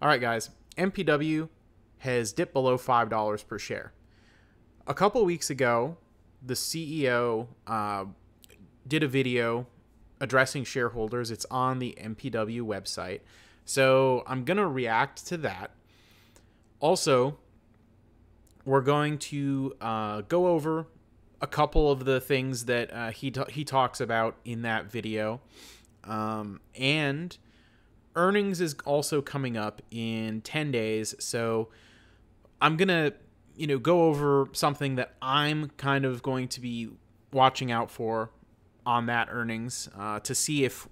All right, guys. MPW has dipped below $5 per share. A couple weeks ago, the CEO uh, did a video addressing shareholders. It's on the MPW website. So I'm going to react to that. Also, we're going to uh, go over a couple of the things that uh, he, he talks about in that video. Um, and earnings is also coming up in 10 days. So I'm going to, you know, go over something that I'm kind of going to be watching out for on that earnings uh, to see if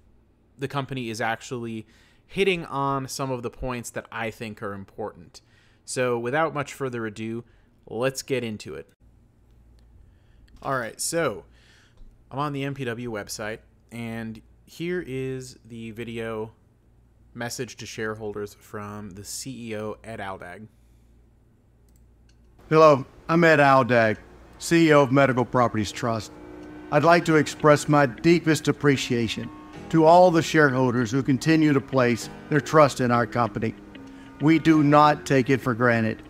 the company is actually hitting on some of the points that I think are important. So without much further ado, let's get into it. All right, so I'm on the MPW website, and here is the video message to shareholders from the CEO, Ed Aldag. Hello, I'm Ed Aldag, CEO of Medical Properties Trust. I'd like to express my deepest appreciation to all the shareholders who continue to place their trust in our company. We do not take it for granted.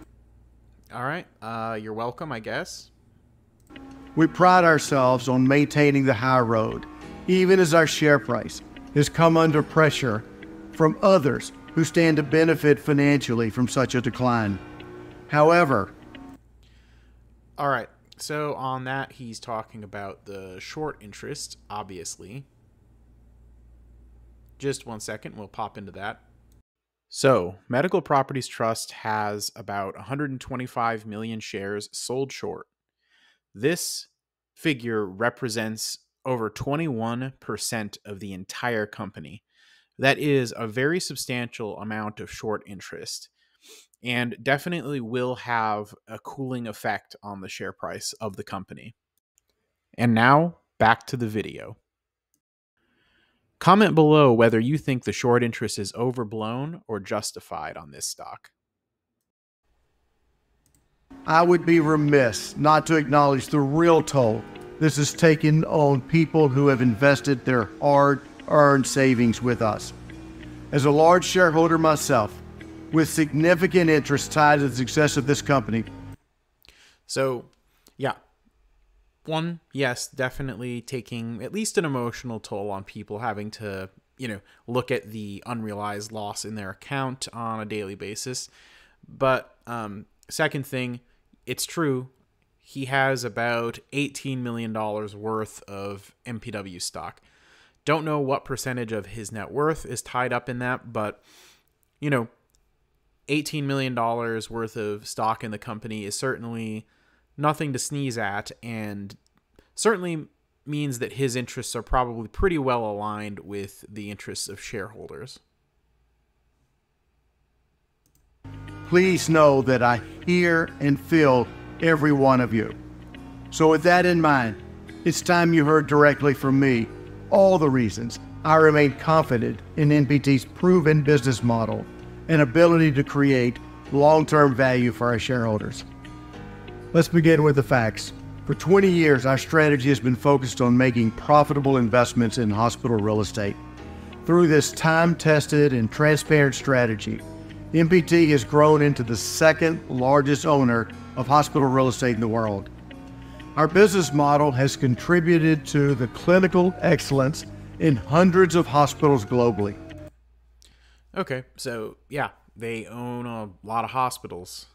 All right, uh, you're welcome, I guess. We pride ourselves on maintaining the high road, even as our share price has come under pressure from others who stand to benefit financially from such a decline. However, all right, so on that, he's talking about the short interest, obviously. Just one second, we'll pop into that. So, Medical Properties Trust has about 125 million shares sold short. This figure represents over 21% of the entire company. That is a very substantial amount of short interest and definitely will have a cooling effect on the share price of the company. And now, back to the video. Comment below whether you think the short interest is overblown or justified on this stock. I would be remiss not to acknowledge the real toll this has taken on people who have invested their hard earned savings with us. As a large shareholder myself, with significant interest tied to the success of this company. So, yeah. One, yes, definitely taking at least an emotional toll on people having to, you know, look at the unrealized loss in their account on a daily basis. But um, second thing, it's true. He has about $18 million worth of MPW stock. Don't know what percentage of his net worth is tied up in that, but, you know, $18 million worth of stock in the company is certainly nothing to sneeze at and certainly means that his interests are probably pretty well aligned with the interests of shareholders. Please know that I hear and feel every one of you. So, with that in mind, it's time you heard directly from me all the reasons I remain confident in MPT's proven business model and ability to create long term value for our shareholders. Let's begin with the facts. For 20 years, our strategy has been focused on making profitable investments in hospital real estate. Through this time tested and transparent strategy, MPT has grown into the second largest owner of hospital real estate in the world. Our business model has contributed to the clinical excellence in hundreds of hospitals globally. Okay, so yeah, they own a lot of hospitals.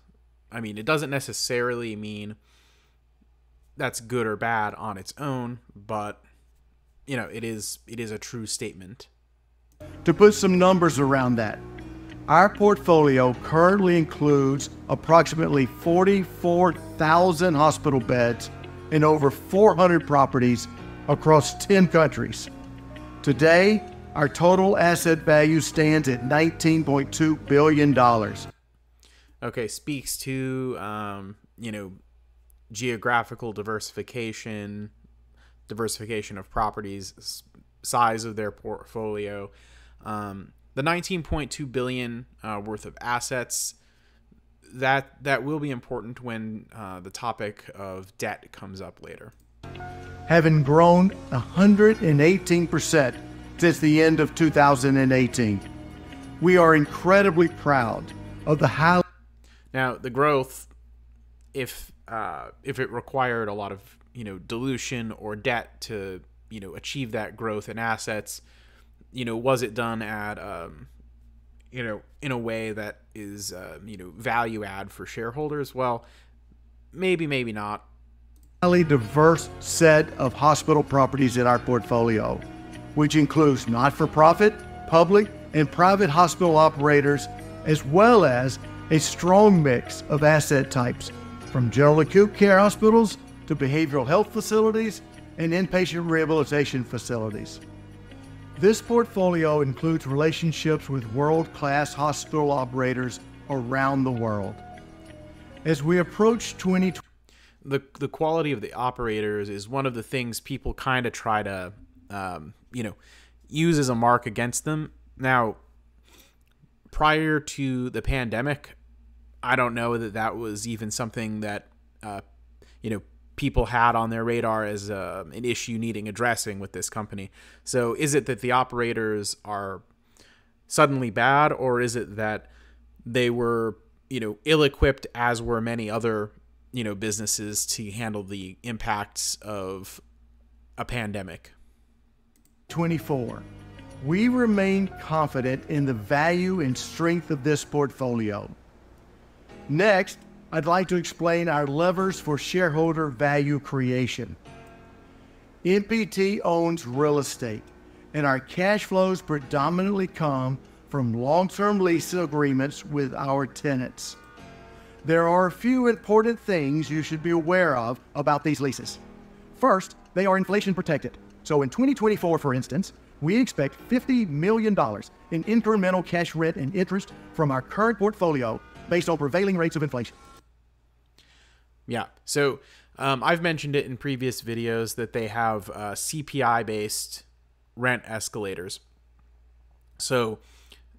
I mean, it doesn't necessarily mean that's good or bad on its own, but you know, it is it is a true statement. To put some numbers around that, our portfolio currently includes approximately 44,000 hospital beds in over 400 properties across 10 countries. Today, our total asset value stands at $19.2 billion. Okay, speaks to, um, you know, geographical diversification, diversification of properties, size of their portfolio. Um, the 19.2 billion uh, worth of assets that that will be important when uh, the topic of debt comes up later. Having grown 118 percent since the end of 2018. We are incredibly proud of the high. Now, the growth, if uh, if it required a lot of you know dilution or debt to you know achieve that growth in assets, you know, was it done at um, you know in a way that is uh, you know value add for shareholders? Well, maybe, maybe not. Highly diverse set of hospital properties in our portfolio, which includes not-for-profit, public, and private hospital operators, as well as a strong mix of asset types, from general acute care hospitals to behavioral health facilities and inpatient rehabilitation facilities. This portfolio includes relationships with world-class hospital operators around the world. As we approach 2020, the the quality of the operators is one of the things people kind of try to um, you know use as a mark against them. Now, prior to the pandemic, I don't know that that was even something that uh, you know people had on their radar as uh, an issue needing addressing with this company. So, is it that the operators are suddenly bad, or is it that they were you know ill-equipped as were many other you know businesses to handle the impacts of a pandemic? 24 we remain confident in the value and strength of this portfolio. Next i'd like to explain our levers for shareholder value creation mpt owns real estate and our cash flows predominantly come from long-term lease agreements with our tenants. There are a few important things you should be aware of about these leases. First, they are inflation protected. So in 2024, for instance, we expect $50 million in incremental cash rent and interest from our current portfolio based on prevailing rates of inflation. Yeah. So um, I've mentioned it in previous videos that they have uh, CPI based rent escalators. So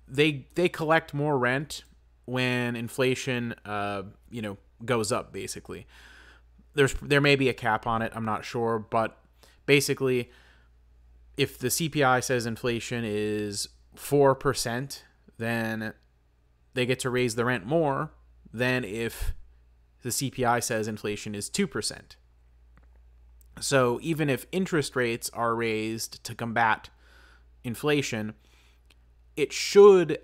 they they collect more rent when inflation uh, you know goes up basically there's there may be a cap on it i'm not sure but basically if the cpi says inflation is 4% then they get to raise the rent more than if the cpi says inflation is 2% so even if interest rates are raised to combat inflation it should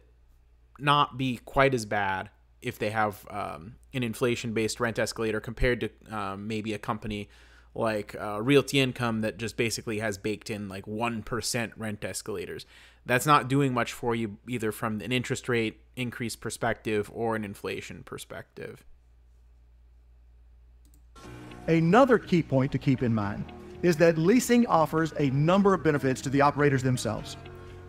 not be quite as bad if they have um, an inflation based rent escalator compared to um, maybe a company like uh, Realty Income that just basically has baked in like 1% rent escalators. That's not doing much for you either from an interest rate increase perspective or an inflation perspective. Another key point to keep in mind is that leasing offers a number of benefits to the operators themselves.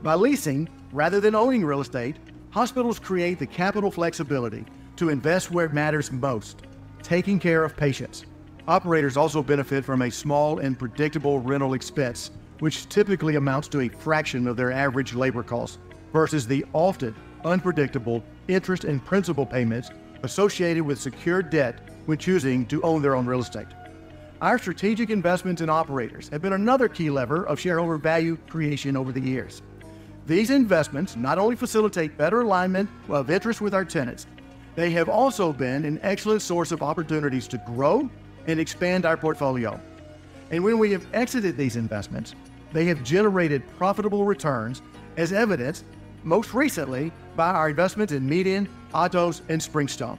By leasing, rather than owning real estate, hospitals create the capital flexibility to invest where it matters most, taking care of patients. Operators also benefit from a small and predictable rental expense, which typically amounts to a fraction of their average labor costs, versus the often unpredictable interest and principal payments associated with secured debt when choosing to own their own real estate. Our strategic investments in operators have been another key lever of shareholder value creation over the years. These investments not only facilitate better alignment of interest with our tenants, they have also been an excellent source of opportunities to grow and expand our portfolio. And when we have exited these investments, they have generated profitable returns, as evidenced most recently by our investments in Median, Autos, and Springstone.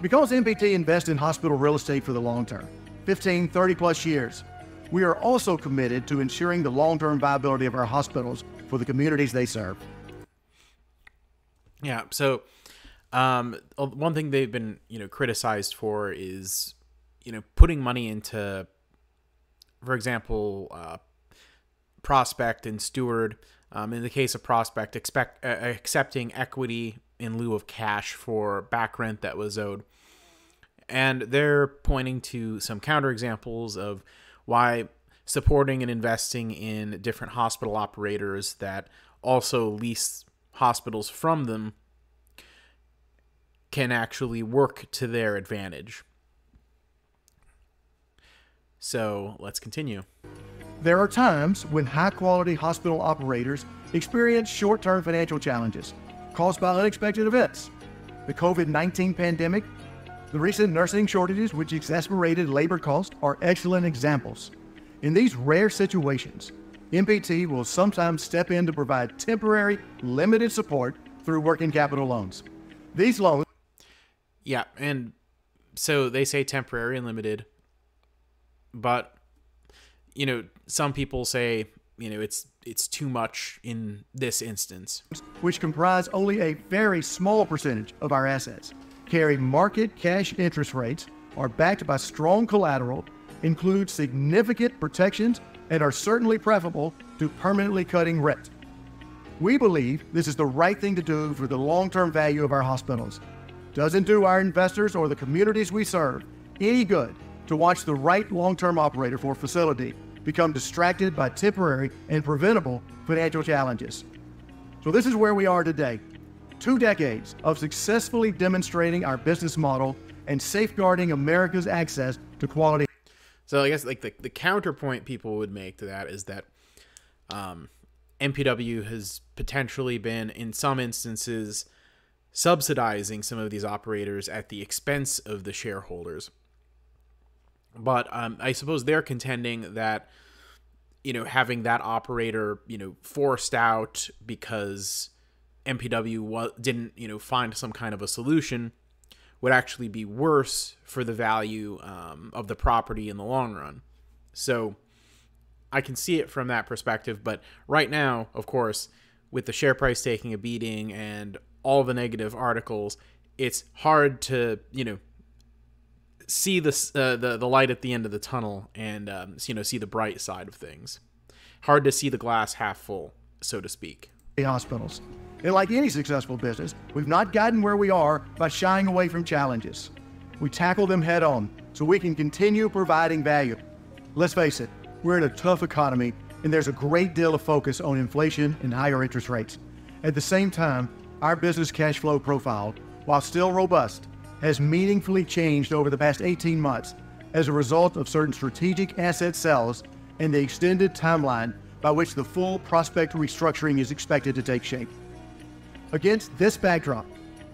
Because MPT invests in hospital real estate for the long term, 15, 30 plus years, we are also committed to ensuring the long term viability of our hospitals for the communities they serve. Yeah. So, um, one thing they've been, you know, criticized for is, you know, putting money into, for example, uh, Prospect and Steward. Um, in the case of Prospect, expect uh, accepting equity in lieu of cash for back rent that was owed, and they're pointing to some counterexamples of why supporting and investing in different hospital operators that also lease hospitals from them can actually work to their advantage. So let's continue. There are times when high quality hospital operators experience short term financial challenges, caused by unexpected events. The COVID 19 pandemic, the recent nursing shortages, which exacerbated labor costs, are excellent examples. In these rare situations, MPT will sometimes step in to provide temporary, limited support through working capital loans. These loans. Yeah, and so they say temporary and limited, but you know, some people say, you know, it's it's too much in this instance. Which comprise only a very small percentage of our assets, carry market cash interest rates, are backed by strong collateral, include significant protections, and are certainly preferable to permanently cutting rent. We believe this is the right thing to do for the long term value of our hospitals. Doesn't do our investors or the communities we serve any good to watch the right long term operator for a facility become distracted by temporary and preventable financial challenges. So, this is where we are today. Two decades of successfully demonstrating our business model and safeguarding America's access to quality. So, I guess like the, the counterpoint people would make to that is that um, MPW has potentially been, in some instances, subsidizing some of these operators at the expense of the shareholders. But um, I suppose they're contending that, you know, having that operator, you know, forced out because MPW didn't, you know, find some kind of a solution would actually be worse for the value um, of the property in the long run. So I can see it from that perspective. But right now, of course, with the share price taking a beating and all the negative articles, it's hard to you know see the uh, the the light at the end of the tunnel and um, you know see the bright side of things. Hard to see the glass half full, so to speak. Hospitals. And like any successful business, we've not gotten where we are by shying away from challenges. We tackle them head on so we can continue providing value. Let's face it, we're in a tough economy and there's a great deal of focus on inflation and higher interest rates. At the same time, our business cash flow profile, while still robust, has meaningfully changed over the past 18 months as a result of certain strategic asset sales and the extended timeline by which the full prospect restructuring is expected to take shape. Against this backdrop,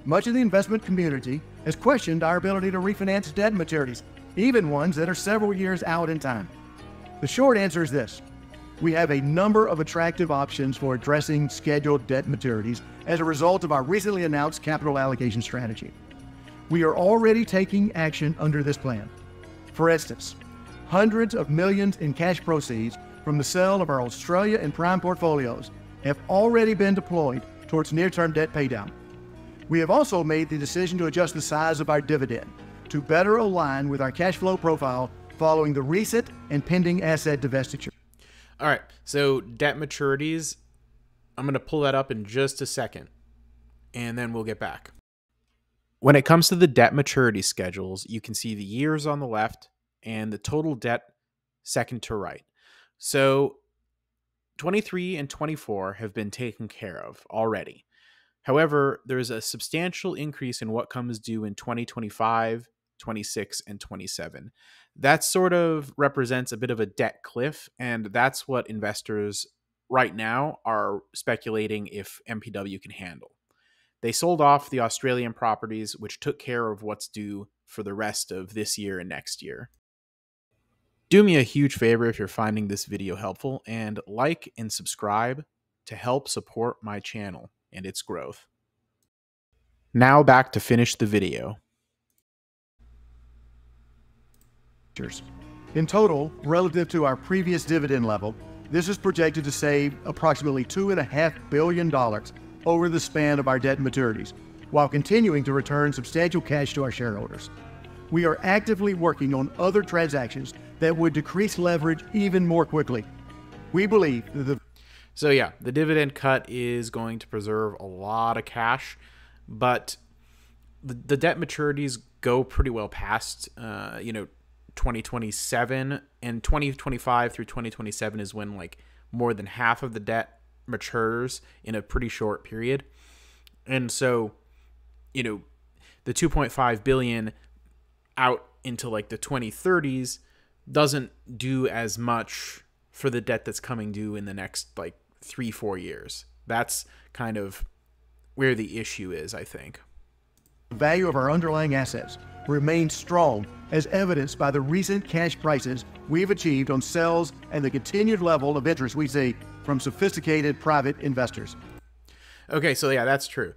much of the investment community has questioned our ability to refinance debt maturities, even ones that are several years out in time. The short answer is this we have a number of attractive options for addressing scheduled debt maturities as a result of our recently announced capital allocation strategy. We are already taking action under this plan. For instance, hundreds of millions in cash proceeds from the sale of our Australia and Prime portfolios have already been deployed towards near term debt paydown. We have also made the decision to adjust the size of our dividend to better align with our cash flow profile following the recent and pending asset divestiture. All right, so debt maturities, I'm going to pull that up in just a second, and then we'll get back. When it comes to the debt maturity schedules, you can see the years on the left and the total debt second to right. So 23 and 24 have been taken care of already. However, there's a substantial increase in what comes due in 2025, 26, and 27. That sort of represents a bit of a debt cliff, and that's what investors right now are speculating if MPW can handle. They sold off the Australian properties, which took care of what's due for the rest of this year and next year. Do me a huge favor if you're finding this video helpful and like and subscribe to help support my channel and its growth. Now back to finish the video. In total, relative to our previous dividend level, this is projected to save approximately $2.5 billion over the span of our debt maturities, while continuing to return substantial cash to our shareholders. We are actively working on other transactions that would decrease leverage even more quickly. We believe that the so yeah, the dividend cut is going to preserve a lot of cash, but the, the debt maturities go pretty well past uh, you know 2027 and 2025 through 2027 is when like more than half of the debt matures in a pretty short period. And so, you know, the 2.5 billion out into like the 2030s doesn't do as much for the debt that's coming due in the next like three, four years. That's kind of where the issue is, I think. The value of our underlying assets remains strong, as evidenced by the recent cash prices we've achieved on sales and the continued level of interest we see from sophisticated private investors. Okay, so yeah, that's true.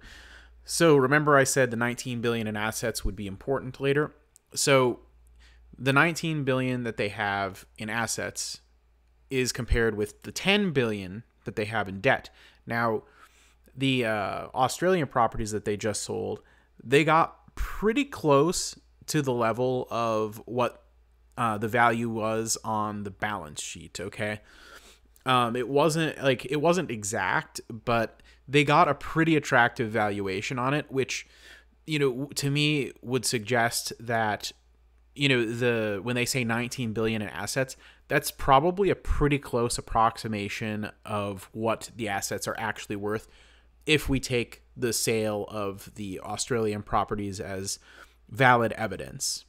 So remember I said the 19 billion in assets would be important later. So the 19 billion that they have in assets is compared with the 10 billion that they have in debt. Now, the uh, Australian properties that they just sold, they got pretty close to the level of what uh, the value was on the balance sheet. Okay, um, it wasn't like it wasn't exact, but they got a pretty attractive valuation on it, which you know to me would suggest that you know the when they say 19 billion in assets that's probably a pretty close approximation of what the assets are actually worth if we take the sale of the Australian properties as valid evidence.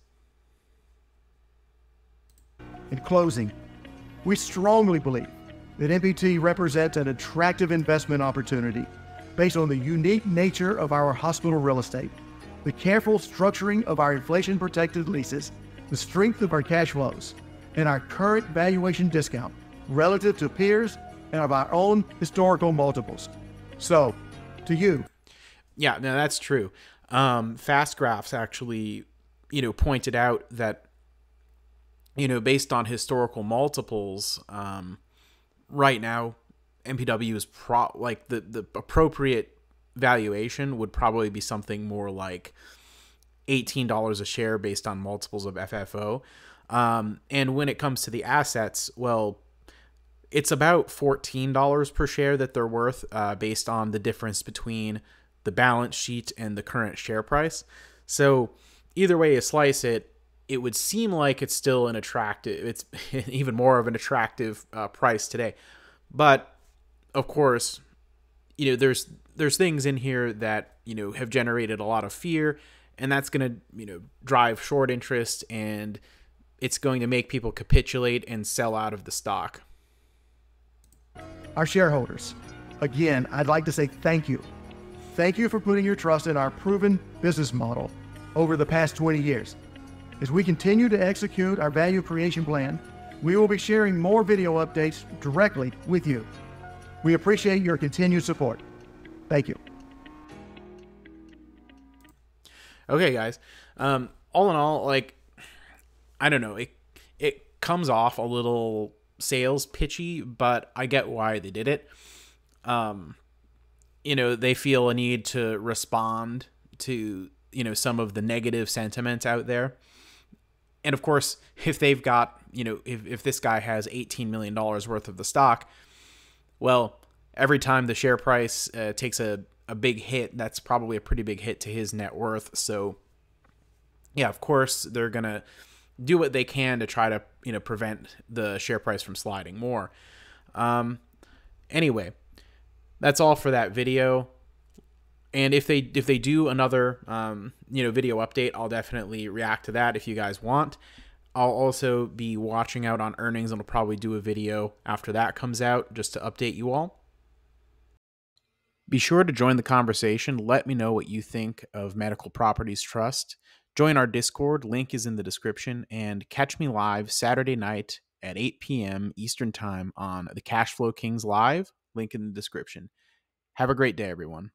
In closing, we strongly believe that MPT represents an attractive investment opportunity based on the unique nature of our hospital real estate the careful structuring of our inflation protected leases, the strength of our cash flows, and our current valuation discount relative to peers and of our own historical multiples. So, to you. Yeah, no, that's true. Um, Fast Graphs actually, you know, pointed out that, you know, based on historical multiples, um, right now, MPW is pro like the the appropriate valuation would probably be something more like $18 a share based on multiples of FFO. Um, and when it comes to the assets, well, it's about $14 per share that they're worth uh, based on the difference between the balance sheet and the current share price. So either way you slice it, it would seem like it's still an attractive, it's even more of an attractive uh, price today. But of course, you know, there's there's things in here that you know have generated a lot of fear, and that's going to you know drive short interest, and it's going to make people capitulate and sell out of the stock. Our shareholders, again, I'd like to say thank you. Thank you for putting your trust in our proven business model over the past 20 years. As we continue to execute our value creation plan, we will be sharing more video updates directly with you. We appreciate your continued support. Thank you. Okay, guys. Um, all in all, like, I don't know. It it comes off a little sales pitchy, but I get why they did it. Um, you know, they feel a need to respond to you know some of the negative sentiments out there. And of course, if they've got, you know, if, if this guy has $18 million worth of the stock, well, every time the share price uh, takes a, a big hit, that's probably a pretty big hit to his net worth. So, yeah, of course, they're going to do what they can to try to, you know, prevent the share price from sliding more. Um, anyway, that's all for that video. And if they if they do another um, you know video update, I'll definitely react to that if you guys want. I'll also be watching out on earnings and I'll probably do a video after that comes out just to update you all. Be sure to join the conversation. Let me know what you think of Medical Properties Trust. Join our Discord, link is in the description, and catch me live Saturday night at 8 p.m. Eastern Time on the Cashflow Kings Live, link in the description. Have a great day, everyone.